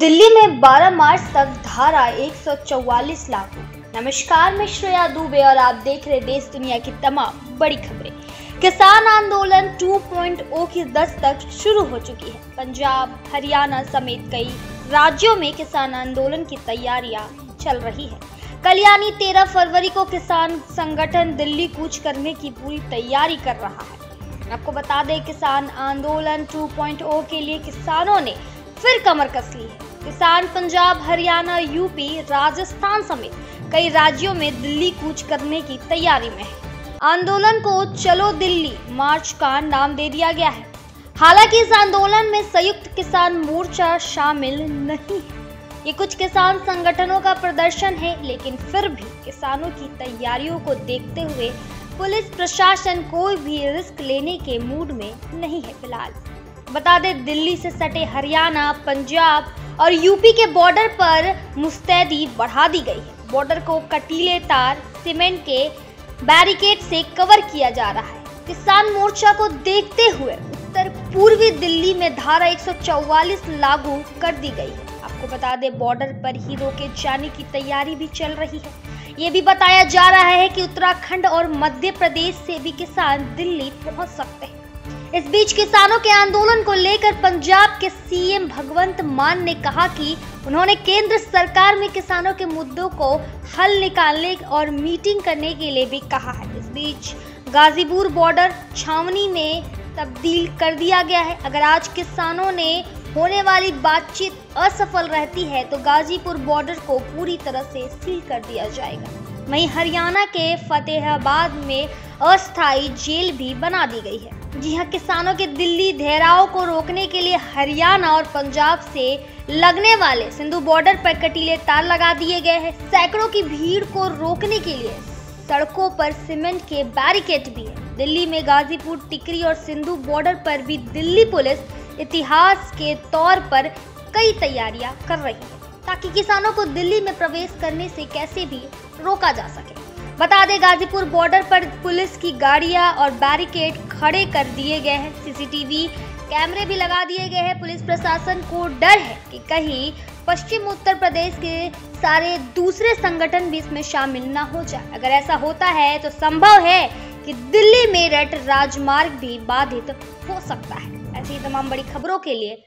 दिल्ली में 12 मार्च तक धारा 144 लागू। नमस्कार, मैं श्रेया दुबे और आप देख रहे देश दुनिया की तमाम बड़ी खबरें। किसान आंदोलन 2.0 की दस्तक शुरू हो चुकी है। पंजाब, हरियाणा समेत कई राज्यों में किसान आंदोलन की तैयारियाँ चल रही है। कल यानी 13 फरवरी को किसान संगठन दिल्ली कूच करने की पूरी तैयारी कर रहा है। आपको बता दें, किसान आंदोलन 2.0 के लिए किसानों ने फिर कमर कस ली है किसान पंजाब, हरियाणा, यूपी, राजस्थान समेत कई राज्यों में दिल्ली कूच करने की तैयारी में है। आंदोलन को चलो दिल्ली मार्च का नाम दे दिया गया है। हालाँकि इस आंदोलन में संयुक्त किसान मोर्चा शामिल नहीं है। ये कुछ किसान संगठनों का प्रदर्शन है, लेकिन फिर भी किसानों की तैयारियों को देखते हुए पुलिस प्रशासन कोई भी रिस्क लेने के मूड में नहीं है फ़िलहाल। बता दें, दिल्ली से सटे हरियाणा, पंजाब और यूपी के बॉर्डर पर मुस्तैदी बढ़ा दी गई है। बॉर्डर को कटीले तार, सीमेंट के बैरिकेड से कवर किया जा रहा है। किसान मोर्चा को देखते हुए उत्तर पूर्वी दिल्ली में धारा 144 लागू कर दी गई है। आपको बता दें, बॉर्डर पर ही रोके जाने की तैयारी भी चल रही है। ये भी बताया जा रहा है कि उत्तराखंड और मध्य प्रदेश से भी किसान दिल्ली पहुँच सकते हैं। इस बीच किसानों के आंदोलन को लेकर पंजाब के सीएम भगवंत मान ने कहा कि उन्होंने केंद्र सरकार में किसानों के मुद्दों को हल निकालने और मीटिंग करने के लिए भी कहा है। इस बीच गाजीपुर बॉर्डर छावनी में तब्दील कर दिया गया है। अगर आज किसानों ने होने वाली बातचीत असफल रहती है तो गाजीपुर बॉर्डर को पूरी तरह से सील कर दिया जाएगा। वहीं हरियाणा के फतेहाबाद में अस्थायी जेल भी बना दी गई है। जी हाँ किसानों के दिल्ली धेराव को रोकने के लिए हरियाणा और पंजाब से लगने वाले सिंधु बॉर्डर पर कटीले तार लगा दिए गए हैं। सैकड़ों की भीड़ को रोकने के लिए सड़कों पर सीमेंट के बैरिकेड भी है। दिल्ली में गाजीपुर, टिकरी और सिंधु बॉर्डर पर भी दिल्ली पुलिस इतिहास के तौर पर कई तैयारियाँ कर रही है, ताकि किसानों को दिल्ली में प्रवेश करने से कैसे भी रोका जा सके। बता दें, गाजीपुर बॉर्डर पर पुलिस की गाड़ियाँ और बैरिकेड खड़े कर दिए गए हैं। सीसीटीवी कैमरे भी लगा दिए गए हैं। पुलिस प्रशासन को डर है कि कहीं पश्चिम उत्तर प्रदेश के सारे दूसरे संगठन भी इसमें शामिल ना हो जाए। अगर ऐसा होता है तो संभव है कि दिल्ली मेरठ राजमार्ग भी बाधित हो सकता है। ऐसी तमाम बड़ी खबरों के लिए